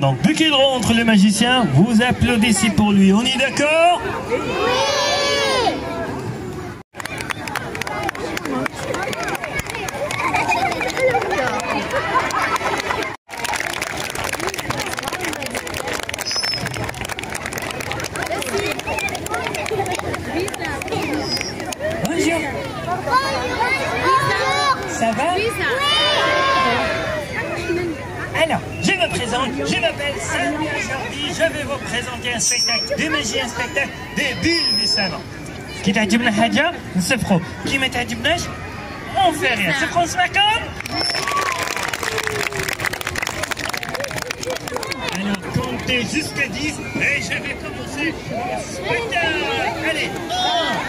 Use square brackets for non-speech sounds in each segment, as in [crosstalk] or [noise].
Donc, vu qu'il rentre le magicien, vous applaudissez pour lui. On est d'accord Bonjour, ça va Alors, je me présente, je m'appelle Samia Jordi, je vais vous présenter un spectacle de magie, un spectacle des bulles du savant. كي تعجبنا حاجة نسفخوا كي ما تعجبناش on fait rien. سفخوا نسمعكم Alors, comptez jusqu'à 10 et je vais commencer le spectacle. Allez, 「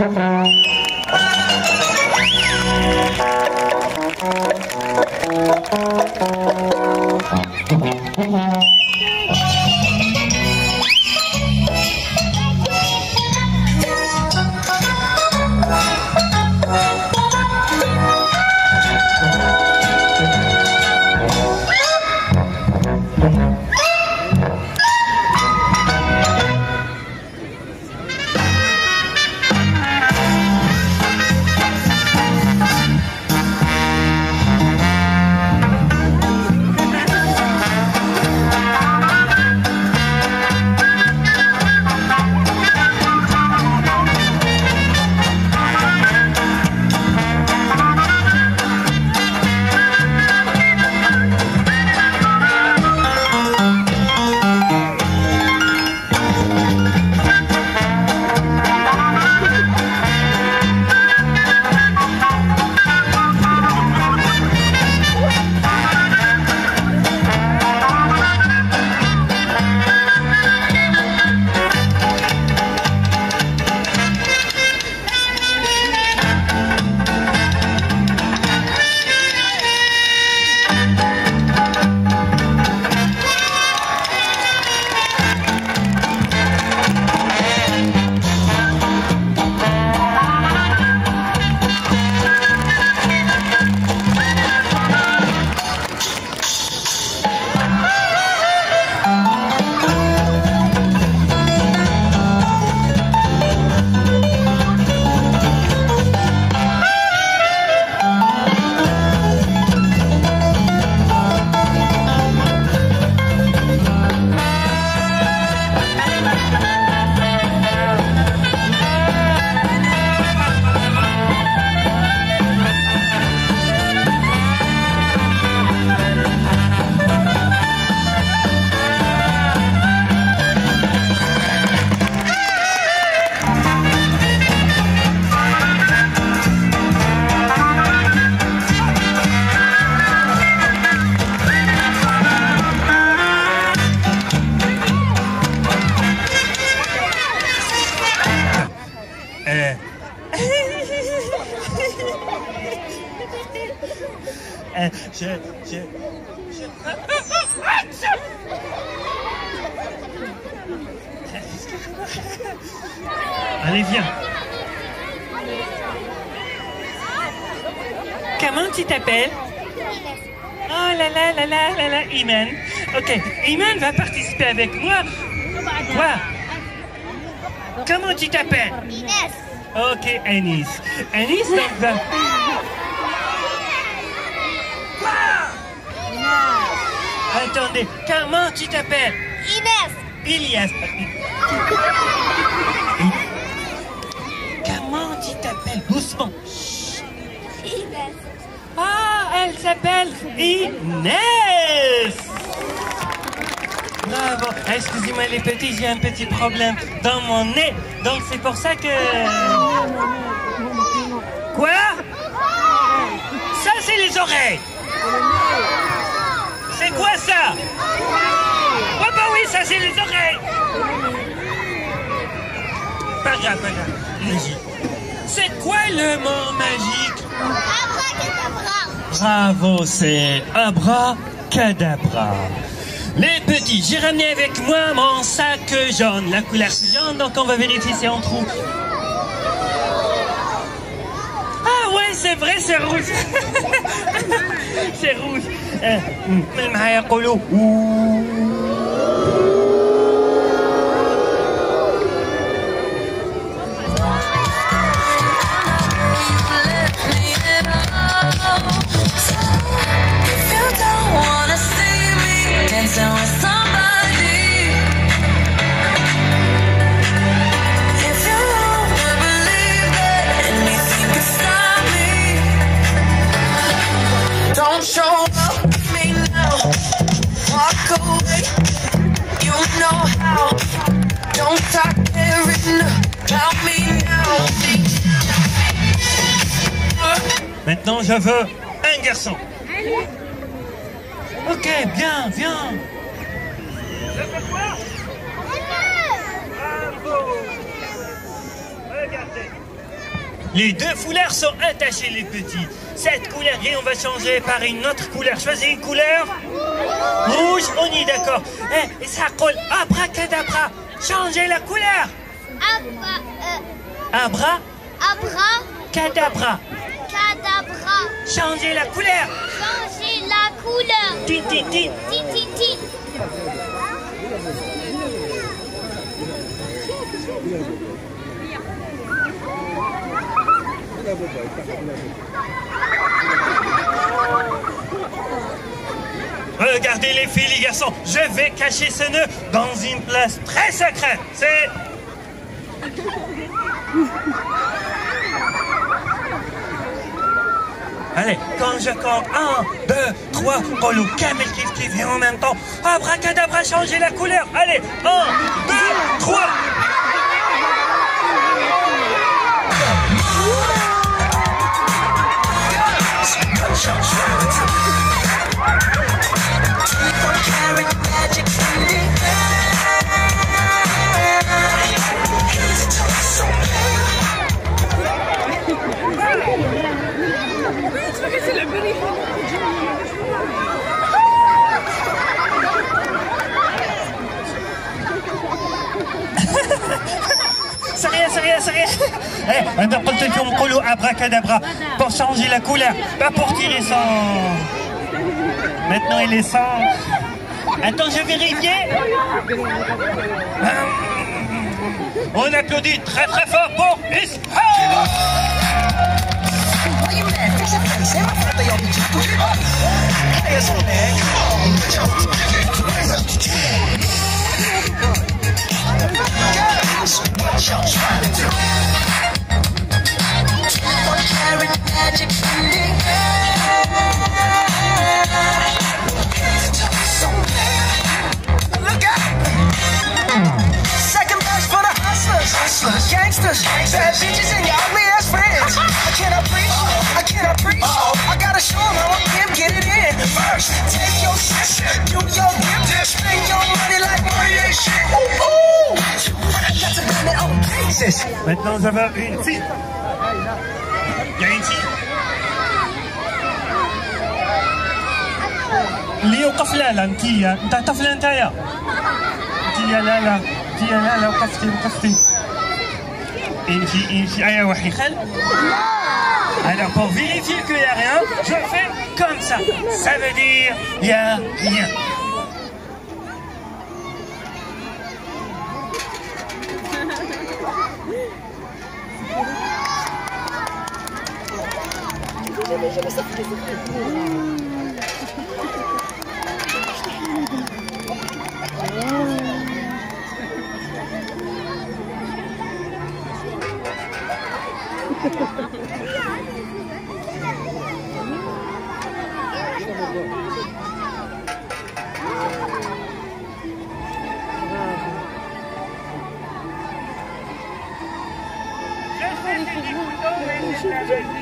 [laughs] je, Comment tu t'appelles? Oh là là là là là là, Iman. Ok, Iman va participer avec moi. Quoi? Comment tu t'appelles? Inès. Ok, Anis. Anis, donc va... Attendez, comment tu t'appelles? Inès. Ilias. Comment tu t'appelles? Doucement. Ah, elle s'appelle Inès. Bravo. Ah, Excusez-moi les petits, j'ai un petit problème dans mon nez. Donc c'est pour ça que... Quoi? Ça c'est les oreilles. C'est quoi ça? Oh bah oui, ça c'est les oreilles. Pas grave, pas grave. C'est quoi le mot magique? Bravo, c'est abracadabra. Les petits, j'ai ramené avec moi mon sac jaune, la couleur jaune, donc on va vérifier si on trouve. Ah ouais, c'est vrai, c'est rouge. [laughs] c'est rouge. Veux un garçon. Ok, bien, viens. Je veux quoi Bravo Regardez. Les deux foulards sont attachés, les petits. Cette couleur gris, on va changer par une autre couleur. Choisis une couleur. Rouge, on y est d'accord. Eh, et ça colle. Abracadabra. Changez la couleur. Abra. Euh, Abra, abra. cadabra. Cadabra. Changez la couleur. Changer la couleur. Tin, tin, tin. Ti, ti, ti. Regardez les filles, les garçons, je vais cacher ce nœud dans une place très secrète. C'est... Allez, quand je compte 1, 2, 3, Rolou, Camel Kif Kif et en même temps, abracadabra, changez la couleur. Allez, 1, 2, 3. C'est rien, c'est rien, c'est rien. Eh, أنا قلت لكم قولوا abracadabra pour changer la couleur, pas pour tirer son. Maintenant il est sans. Attends, je vérifie. On applaudit très très fort pour Ishaq. したくかったよみちっくりは Maintenant, je veux une fille. Il y a une fille. اللي يوقف لا لا انت انت طفله انتيا انت لا لا انت لا لا وقفتي وقفتي امشي امشي ايا وحي خل Alors pour vérifier qu'il n'y a rien, je fais comme ça. Ça veut dire il n'y a rien. Thank you.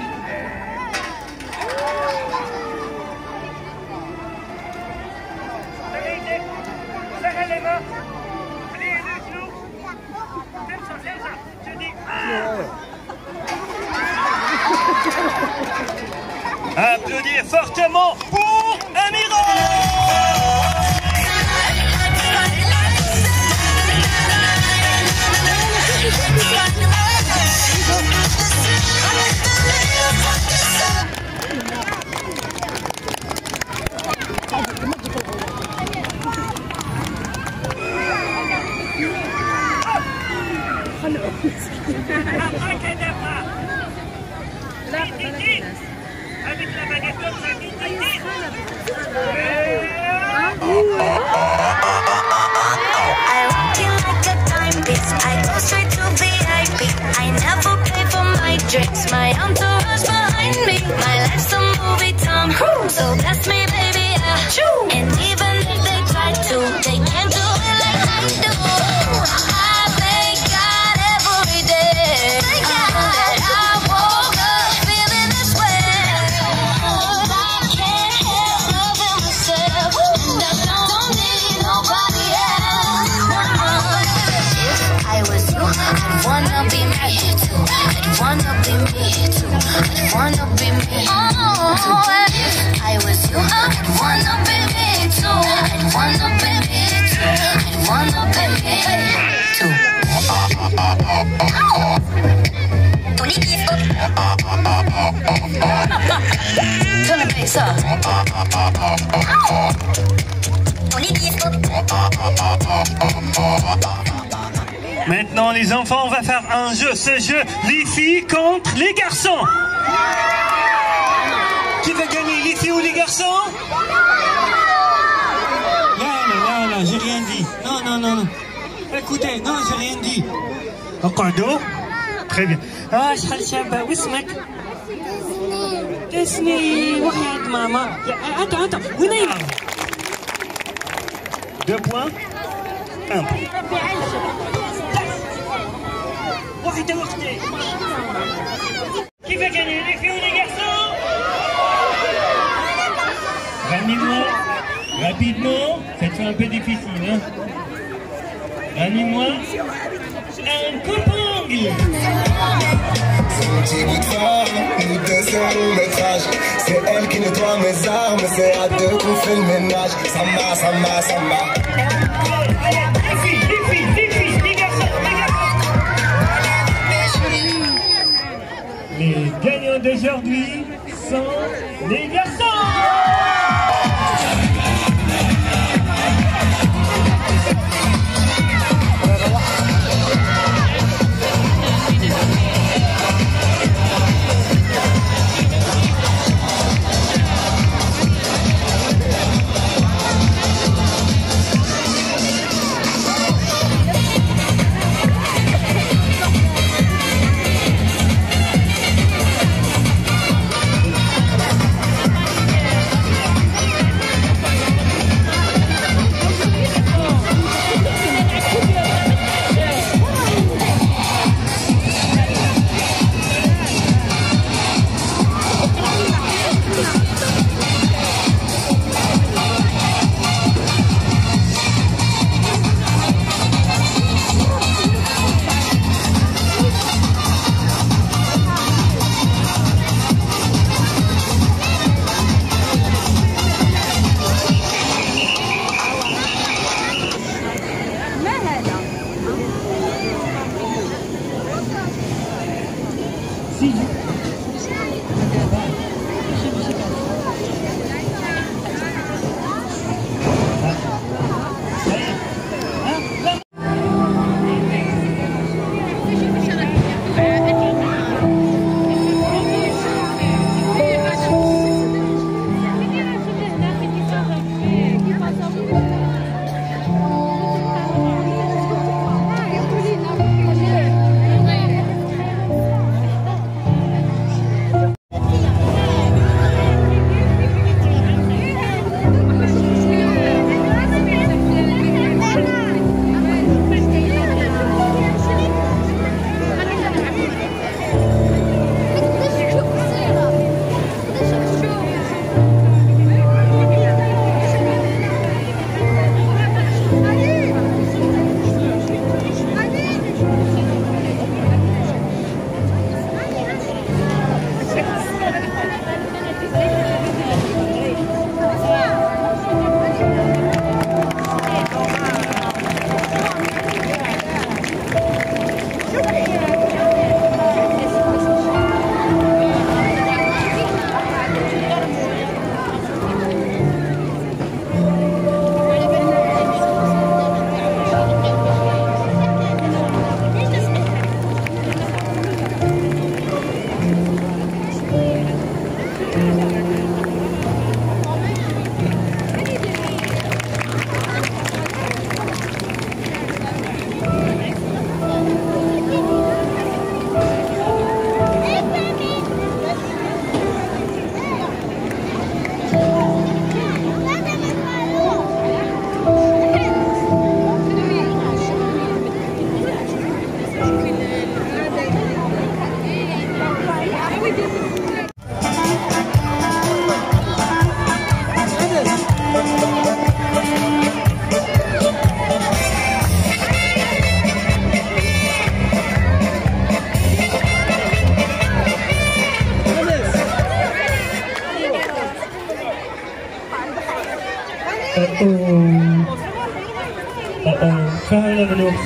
Maintenant, les enfants, on va faire un jeu. Ce jeu, les filles contre les garçons. Qui va gagner, les filles ou les garçons? Là, là, là, là, j'ai rien dit. Non, non, non, non. Écoutez, non, j'ai rien dit. Encore Très bien. Ah, je suis واسمك؟ اسمي وحيد ماما attends attends وين هي Deux points Un point واحدة وحدة Qui va gagner, les filles ou les garçons Ramenez-moi, rapidement, c'est un peu difficile, hein Ramenez-moi un coupe-ongle C'est long métrage C'est elle qui nettoie mes armes, c'est à deux qu'on fait le ménage. Ça m'a, ça m'a, ça m'a. Les gagnants d'aujourd'hui sont les garçons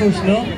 Oh oh.